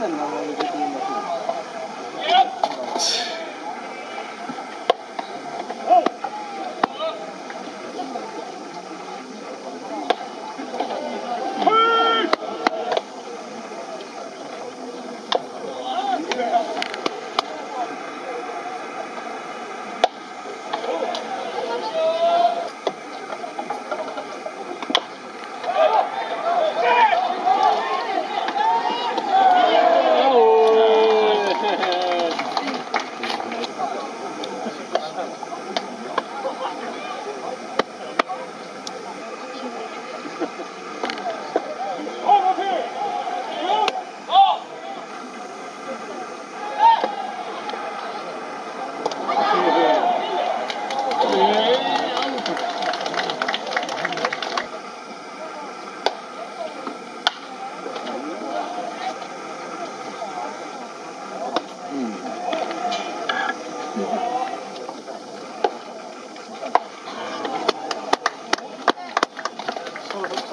门嘛，我这边。